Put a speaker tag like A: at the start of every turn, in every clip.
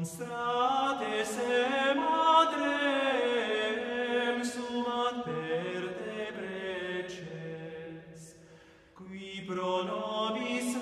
A: Constate se madrem sum preces, qui pro nobis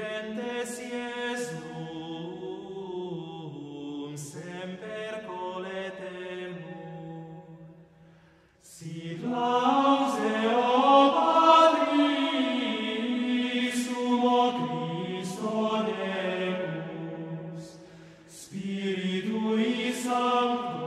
A: vivientes Iesum semper coletemur si claus eo Patris sum o Christo nemus Spiritui Sanctus